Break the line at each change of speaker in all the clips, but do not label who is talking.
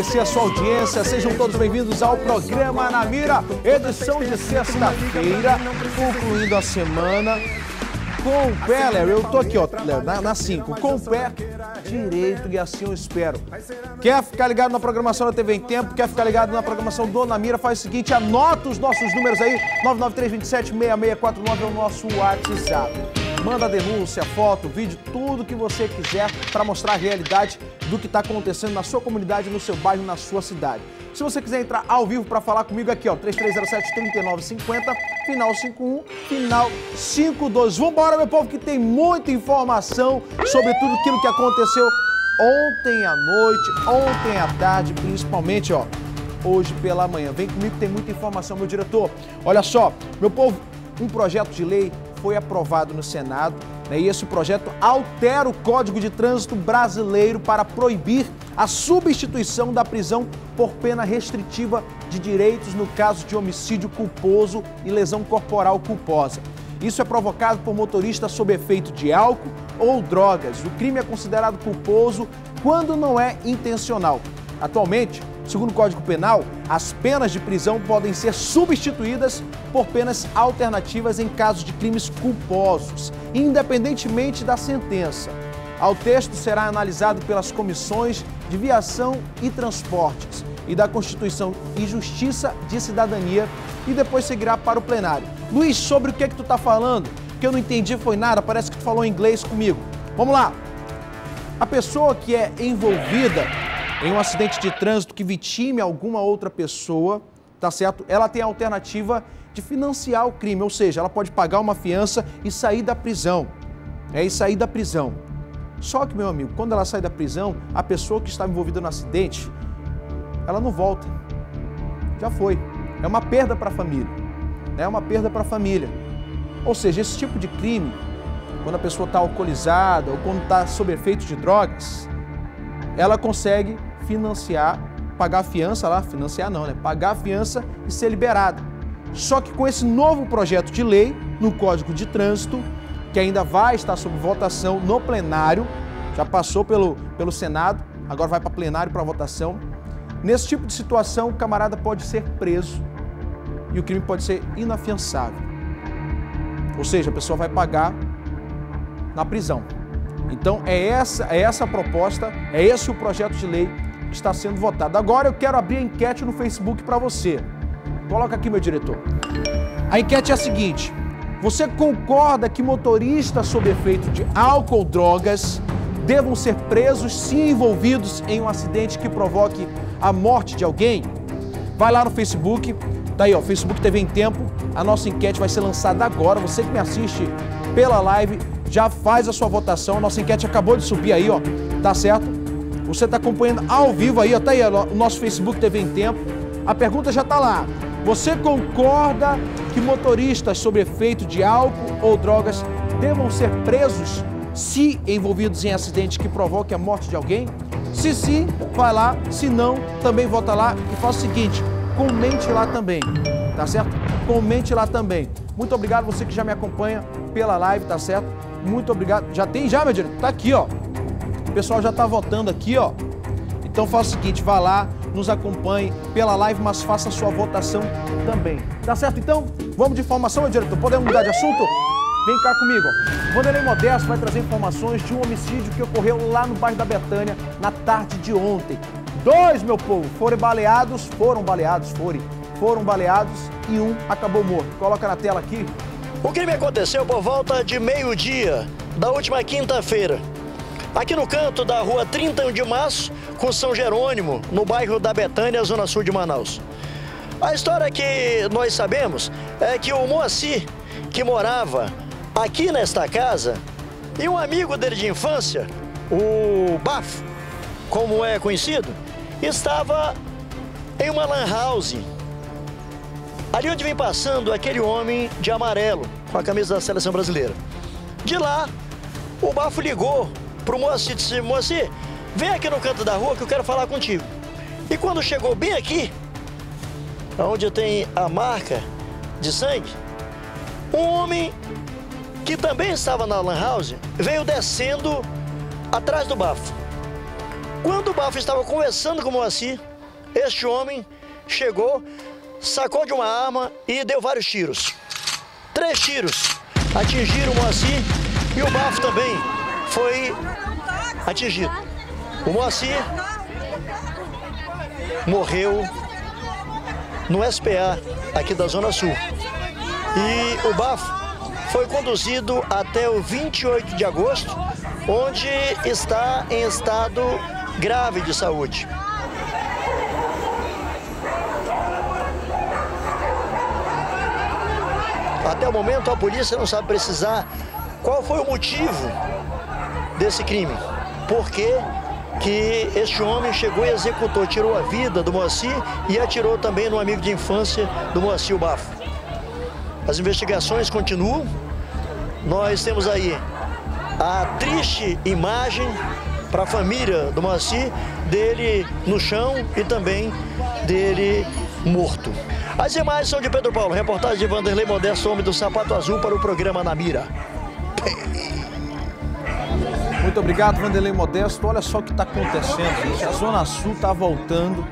agradecer a sua audiência. Sejam todos bem-vindos ao programa Na Mira, edição de sexta-feira, concluindo a semana com o pé, Léo, eu tô aqui, ó, na 5, com o pé direito e assim eu espero. Quer ficar ligado na programação da TV em Tempo? Quer ficar ligado na programação do Namira? Faz o seguinte, anota os nossos números aí, 993276649 é o nosso WhatsApp. Manda denúncia, foto, vídeo, tudo que você quiser para mostrar a realidade do que está acontecendo na sua comunidade, no seu bairro, na sua cidade. Se você quiser entrar ao vivo para falar comigo aqui, ó, 3307-3950, final 51, final 52. Vambora, meu povo, que tem muita informação sobre tudo aquilo que aconteceu ontem à noite, ontem à tarde, principalmente, ó, hoje pela manhã. Vem comigo tem muita informação, meu diretor. Olha só, meu povo, um projeto de lei foi aprovado no Senado né, e esse projeto altera o Código de Trânsito Brasileiro para proibir a substituição da prisão por pena restritiva de direitos no caso de homicídio culposo e lesão corporal culposa. Isso é provocado por motoristas sob efeito de álcool ou drogas. O crime é considerado culposo quando não é intencional. Atualmente, segundo o Código Penal, as penas de prisão podem ser substituídas por penas alternativas em casos de crimes culposos, independentemente da sentença. Ao texto será analisado pelas comissões de viação e transportes e da Constituição e Justiça de Cidadania e depois seguirá para o plenário. Luiz, sobre o que é que tu está falando? Que eu não entendi foi nada, parece que tu falou inglês comigo. Vamos lá. A pessoa que é envolvida em um acidente de trânsito que vitime alguma outra pessoa, tá certo? Ela tem a alternativa de financiar o crime, ou seja, ela pode pagar uma fiança e sair da prisão. É, e sair da prisão. Só que, meu amigo, quando ela sai da prisão, a pessoa que estava envolvida no acidente, ela não volta. Já foi. É uma perda para a família. É uma perda para a família. Ou seja, esse tipo de crime, quando a pessoa está alcoolizada ou quando está sob efeito de drogas, ela consegue financiar, pagar a fiança lá, financiar não, né? Pagar a fiança e ser liberada. Só que com esse novo projeto de lei no Código de Trânsito, que ainda vai estar sob votação no plenário, já passou pelo, pelo Senado, agora vai para plenário para votação. Nesse tipo de situação, o camarada pode ser preso e o crime pode ser inafiançável. Ou seja, a pessoa vai pagar na prisão. Então é essa, é essa a proposta, é esse o projeto de lei está sendo votado. Agora eu quero abrir a enquete no Facebook para você. Coloca aqui, meu diretor. A enquete é a seguinte: você concorda que motoristas sob efeito de álcool ou drogas devam ser presos se envolvidos em um acidente que provoque a morte de alguém? Vai lá no Facebook, tá aí ó, Facebook TV em Tempo. A nossa enquete vai ser lançada agora. Você que me assiste pela live, já faz a sua votação. Nossa enquete acabou de subir aí, ó, tá certo? Você está acompanhando ao vivo aí, ó, tá aí o nosso Facebook TV em Tempo. A pergunta já tá lá. Você concorda que motoristas sob efeito de álcool ou drogas devam ser presos se envolvidos em acidente que provoque a morte de alguém? Se sim, vai lá. Se não, também volta lá e faça o seguinte: comente lá também, tá certo? Comente lá também. Muito obrigado você que já me acompanha pela live, tá certo? Muito obrigado. Já tem já, meu diretor? Tá aqui, ó. O pessoal já tá votando aqui, ó. Então faça o seguinte, vá lá, nos acompanhe pela live, mas faça a sua votação também. Tá certo então? Vamos de informação, meu diretor? Podemos mudar de assunto? Vem cá comigo. Vanderlei Modesto vai trazer informações de um homicídio que ocorreu lá no bairro da Betânia na tarde de ontem. Dois, meu povo, foram baleados, foram baleados, foram, foram baleados e um acabou morto. Coloca na tela aqui.
O crime aconteceu por volta de meio-dia da última quinta-feira. Aqui no canto da rua 31 de março, com São Jerônimo, no bairro da Betânia, zona sul de Manaus. A história que nós sabemos é que o Moacir, que morava aqui nesta casa, e um amigo dele de infância, o Bafo, como é conhecido, estava em uma lan house. Ali onde vem passando aquele homem de amarelo, com a camisa da seleção brasileira. De lá, o Bafo ligou pro Moacir disse: Moacir, vem aqui no canto da rua que eu quero falar contigo. E quando chegou bem aqui, onde tem a marca de sangue, um homem que também estava na Lan House veio descendo atrás do bafo. Quando o bafo estava conversando com o Moacir, este homem chegou, sacou de uma arma e deu vários tiros. Três tiros atingiram o Moacir e o bafo também foi atingido. O Moacir morreu no SPA aqui da Zona Sul. E o bafo foi conduzido até o 28 de agosto, onde está em estado grave de saúde. Até o momento, a polícia não sabe precisar qual foi o motivo desse crime. Por que, que este homem chegou e executou, tirou a vida do Moacir e atirou também no amigo de infância do Moacir Bafo. As investigações continuam. Nós temos aí a triste imagem para a família do Moacir dele no chão e também dele morto. As imagens são de Pedro Paulo, reportagem de Vanderlei Modesto, homem do sapato azul para o programa Na Mira.
Muito obrigado, Vanderlei Modesto. Olha só o que está acontecendo, gente. A Zona Sul está voltando,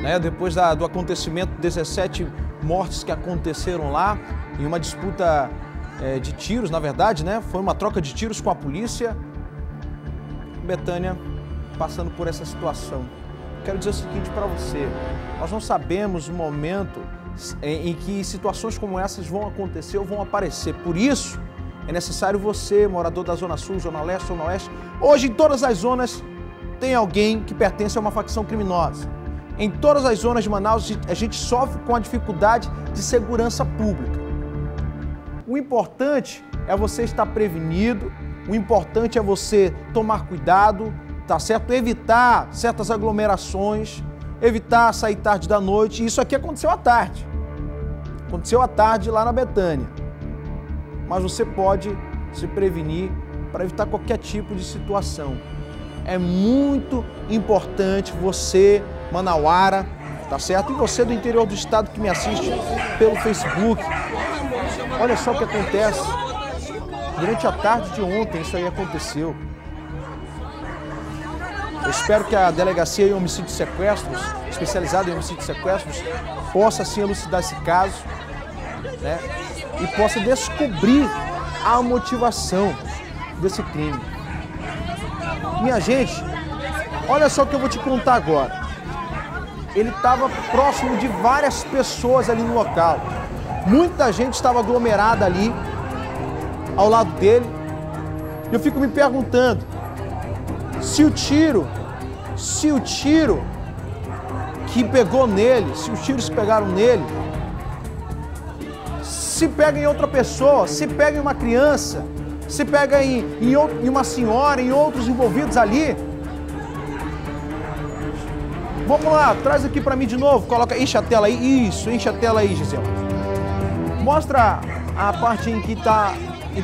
né? Depois da, do acontecimento, 17 mortes que aconteceram lá, em uma disputa é, de tiros, na verdade, né? Foi uma troca de tiros com a polícia. Betânia passando por essa situação. Quero dizer o seguinte para você: nós não sabemos o momento em que situações como essas vão acontecer ou vão aparecer. Por isso, é necessário você, morador da Zona Sul, Zona Leste, Zona Oeste, hoje em todas as zonas tem alguém que pertence a uma facção criminosa. Em todas as zonas de Manaus, a gente sofre com a dificuldade de segurança pública. O importante é você estar prevenido, o importante é você tomar cuidado, tá certo? Evitar certas aglomerações, evitar sair tarde da noite. Isso aqui aconteceu à tarde. Aconteceu à tarde lá na Betânia. Mas você pode se prevenir para evitar qualquer tipo de situação. É muito importante você, Manauara, tá certo? E você do interior do estado que me assiste pelo Facebook. Olha só o que acontece. Durante a tarde de ontem isso aí aconteceu. Eu espero que a delegacia em homicídio e sequestros, especializada em homicídio e sequestros, possa assim elucidar esse caso né, e possa descobrir a motivação desse crime. Minha gente, olha só o que eu vou te contar agora. Ele estava próximo de várias pessoas ali no local. Muita gente estava aglomerada ali ao lado dele. Eu fico me perguntando, se o tiro, se o tiro que pegou nele, se os tiros pegaram nele, se pega em outra pessoa, se pega em uma criança, se pega em, em, em uma senhora, em outros envolvidos ali. Vamos lá, traz aqui para mim de novo, coloca, enche a tela aí, isso, enche a tela aí, Gisele. Mostra a parte em que está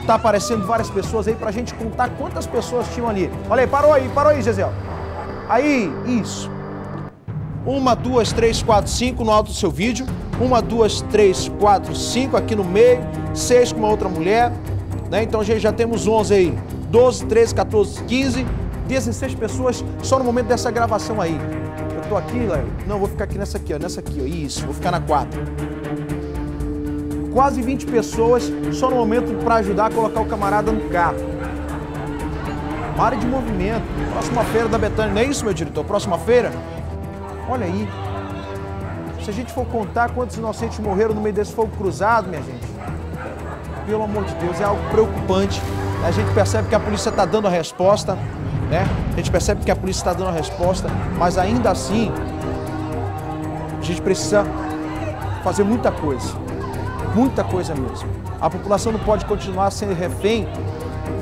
tá aparecendo várias pessoas aí pra gente contar quantas pessoas tinham ali. Olha aí, parou aí, parou aí, Gisele. Aí, isso. Uma, duas, três, quatro, cinco no alto do seu vídeo. Uma, duas, três, quatro, cinco aqui no meio. Seis com uma outra mulher. Né? Então, gente, já temos 11 aí. 12, 13, 14, 15. 16 pessoas só no momento dessa gravação aí. Eu tô aqui, Léo. Não, vou ficar aqui nessa aqui, ó. Nessa aqui, ó. Isso, vou ficar na 4 quase 20 pessoas só no momento para ajudar a colocar o camarada no carro. Uma área de movimento. Próxima feira da Betânia, não é isso, meu diretor? Próxima feira? Olha aí. Se a gente for contar quantos inocentes morreram no meio desse fogo cruzado, minha gente, pelo amor de Deus, é algo preocupante. A gente percebe que a polícia está dando a resposta, né? A gente percebe que a polícia está dando a resposta, mas ainda assim, a gente precisa fazer muita coisa muita coisa mesmo. A população não pode continuar sendo refém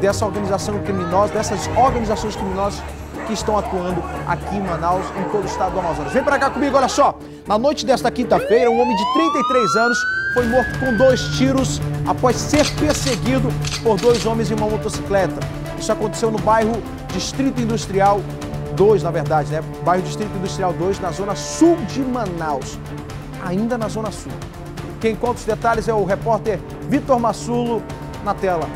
dessa organização criminosa, dessas organizações criminosas que estão atuando aqui em Manaus, em todo o estado do Amazonas. Vem para cá comigo, olha só. Na noite desta quinta-feira, um homem de 33 anos foi morto com dois tiros após ser perseguido por dois homens em uma motocicleta. Isso aconteceu no bairro Distrito Industrial 2, na verdade, né? Bairro Distrito Industrial 2, na zona sul de Manaus. ainda na Zona Sul. Quem conta os detalhes é o repórter Vitor Massulo na tela.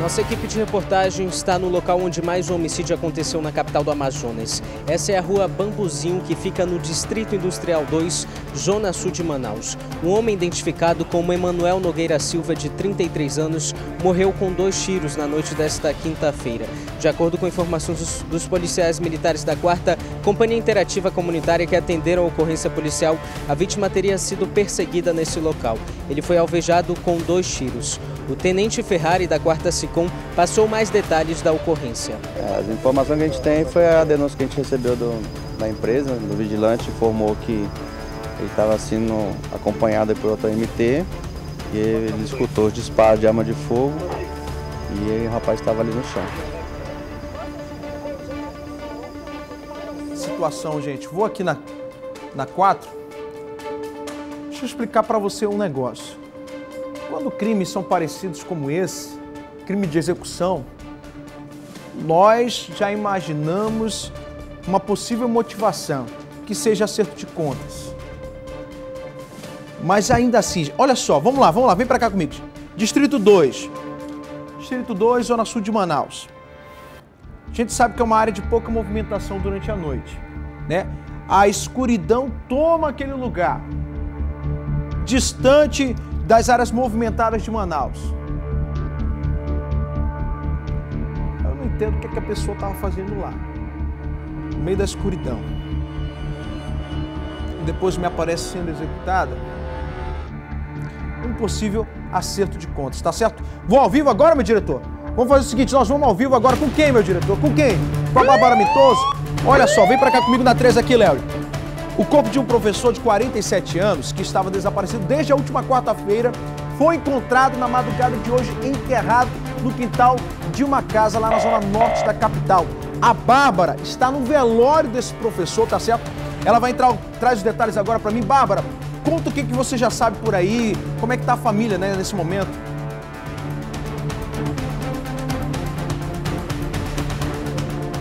Nossa equipe de reportagem está no local onde mais um homicídio aconteceu na capital do Amazonas. Essa é a rua Bambuzinho, que fica no Distrito Industrial 2, Zona Sul de Manaus. Um homem identificado como Emanuel Nogueira Silva, de 33 anos, morreu com dois tiros na noite desta quinta-feira. De acordo com informações dos, policiais militares da 4 Companhia Interativa Comunitária que atenderam a ocorrência policial, a vítima teria sido perseguida nesse local. Ele foi alvejado com dois tiros. O tenente Ferrari da 4 SICOM passou mais detalhes da ocorrência.
As informações que a gente tem foi a denúncia que a gente recebeu do, da empresa, do vigilante, informou que ele estava sendo acompanhado por outro MT e ele escutou os disparos de arma de fogo e o rapaz estava ali no chão.
Situação, gente. Vou aqui na, na 4. Deixa eu explicar para você um negócio. Quando crimes são parecidos como esse, crime de execução, nós já imaginamos uma possível motivação, que seja acerto de contas. Mas ainda assim, olha só, vamos lá, vamos lá, vem para cá comigo. Distrito 2. Distrito 2, Zona Sul de Manaus. A gente sabe que é uma área de pouca movimentação durante a noite, né? A escuridão toma aquele lugar. Distante das áreas movimentadas de Manaus. Eu não entendo o que, é que a pessoa estava fazendo lá, no meio da escuridão. E depois me aparece sendo executada. Um possível acerto de contas, tá certo? Vou ao vivo agora, meu diretor? Vamos fazer o seguinte, nós vamos ao vivo agora com quem, meu diretor? Com quem? Com a Bárbara Mitoso? Olha só, vem pra cá comigo na 3 aqui, Léo. O corpo de um professor de 47 anos, que estava desaparecido desde a última quarta-feira, foi encontrado na madrugada de hoje enterrado no quintal de uma casa lá na zona norte da capital. A Bárbara está no velório desse professor, tá certo? Ela vai entrar, traz os detalhes agora para mim. Bárbara, conta o que, que você já sabe por aí, como é que tá a família né, nesse momento.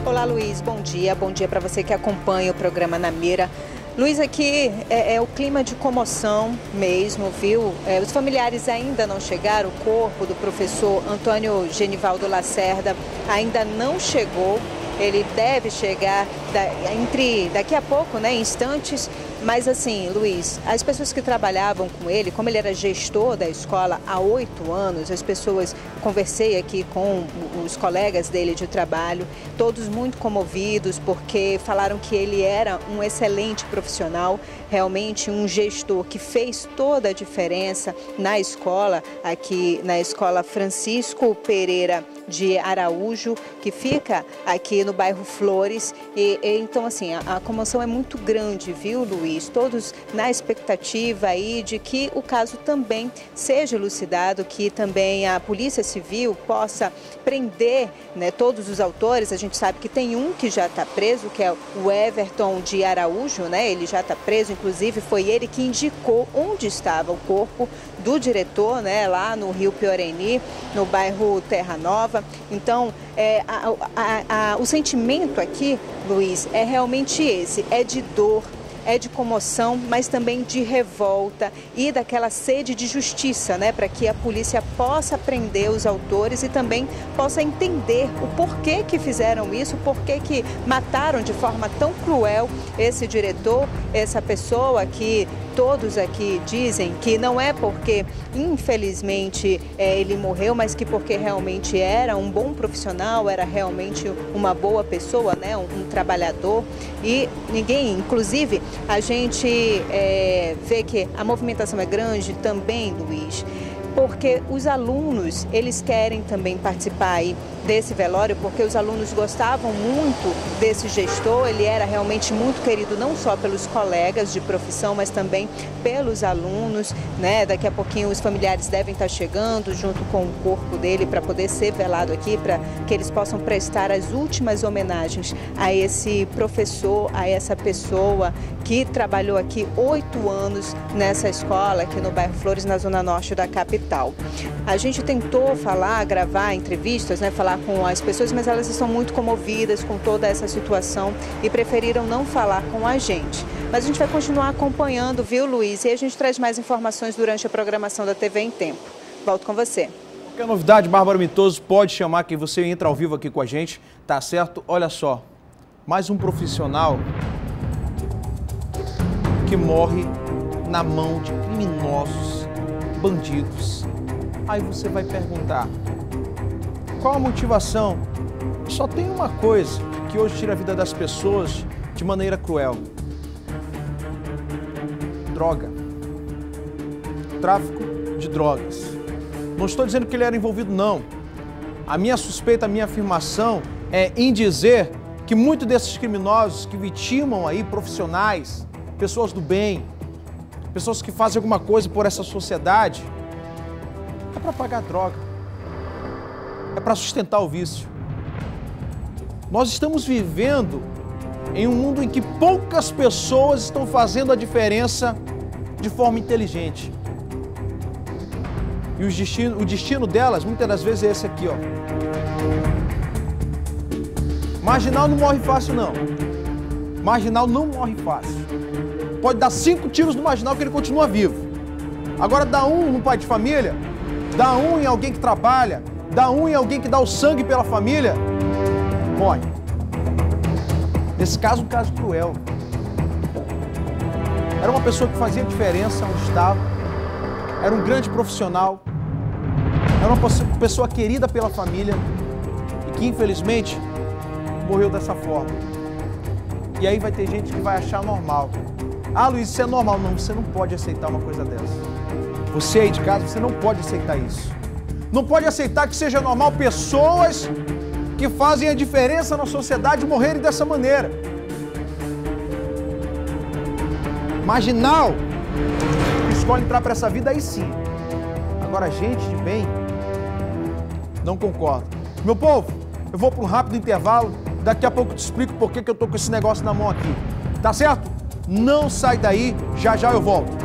Olá, Luiz. Bom dia. Bom dia para você que acompanha o programa Na Mira. Luiz, aqui é, é, o clima de comoção mesmo, viu? É, os familiares ainda não chegaram, o corpo do professor Antônio Genivaldo Lacerda ainda não chegou. Ele deve chegar da, entre daqui a pouco, né, instantes, mas assim, Luiz, as pessoas que trabalhavam com ele, como ele era gestor da escola há oito anos, as pessoas, conversei aqui com os colegas dele de trabalho, todos muito comovidos porque falaram que ele era um excelente profissional, realmente um gestor que fez toda a diferença na escola, aqui na escola Francisco Pereira de Araújo, que fica aqui no bairro Flores. E, e então, assim, a, a comoção é muito grande, viu, Luiz? Todos na expectativa aí de que o caso também seja elucidado, que também a Polícia Civil possa prender né, todos os autores. A gente sabe que tem um que já está preso, que é o Everton de Araújo, né? Ele já está preso, inclusive foi ele que indicou onde estava o corpo do diretor, né? Lá no Rio Pioreni, no bairro Terra Nova. Então, é, a, a, a, o sentimento aqui, Luiz, é realmente esse, é de dor, é de comoção, mas também de revolta e daquela sede de justiça, né, para que a polícia possa prender os autores e também possa entender o porquê que fizeram isso, porquê que mataram de forma tão cruel esse diretor, essa pessoa que todos aqui dizem que não é porque, infelizmente, é, ele morreu, mas que porque realmente era um bom profissional, era realmente uma boa pessoa, né, um, um trabalhador. E ninguém, inclusive, a gente é, vê que a movimentação é grande também, Luiz porque os alunos, eles querem também participar aí desse velório, porque os alunos gostavam muito desse gestor, ele era realmente muito querido não só pelos colegas de profissão, mas também pelos alunos, né? Daqui a pouquinho os familiares devem estar chegando junto com o corpo dele para poder ser velado aqui, para que eles possam prestar as últimas homenagens a esse professor, a essa pessoa que trabalhou aqui oito anos nessa escola, aqui no bairro Flores, na zona norte da capital. A gente tentou falar, gravar entrevistas, né, falar com as pessoas, mas elas estão muito comovidas com toda essa situação e preferiram não falar com a gente. Mas a gente vai continuar acompanhando, viu, Luiz? E a gente traz mais informações durante a programação da TV em Tempo. Volto com você.
Qualquer novidade, Bárbara Mitoso, pode chamar que você entra ao vivo aqui com a gente, tá certo? Olha só, mais um profissional que morre na mão de criminosos, bandidos. Aí você vai perguntar, qual a motivação? Só tem uma coisa que hoje tira a vida das pessoas de maneira cruel: droga, tráfico de drogas. Não estou dizendo que ele era envolvido, não. A minha suspeita, a minha afirmação é em dizer que muitos desses criminosos que vitimam aí profissionais, pessoas do bem, pessoas que fazem alguma coisa por essa sociedade, é para pagar droga, é para sustentar o vício. Nós estamos vivendo em um mundo em que poucas pessoas estão fazendo a diferença de forma inteligente. E destino, o destino delas, muitas das vezes, é esse aqui, ó. Marginal não morre fácil, não. Marginal não morre fácil. Pode dar cinco tiros no marginal que ele continua vivo. Agora dá um no pai de família, dá um em alguém que trabalha, dá um em alguém que dá o sangue pela família, morre. Nesse caso, um caso cruel. Era uma pessoa que fazia diferença onde estava, era um grande profissional, era uma pessoa querida pela família e que infelizmente morreu dessa forma. E aí vai ter gente que vai achar normal. Ah, Luiz, isso é normal. Não, você não pode aceitar uma coisa dessa. Você aí de casa, você não pode aceitar isso. Não pode aceitar que seja normal pessoas que fazem a diferença na sociedade morrerem dessa maneira. Marginal, escolhe entrar para essa vida aí sim. Agora, gente de bem, não concordo. Meu povo, eu vou para um rápido intervalo. Daqui a pouco eu te explico por que, que eu tô com esse negócio na mão aqui. Tá certo? Não sai daí, já já eu volto.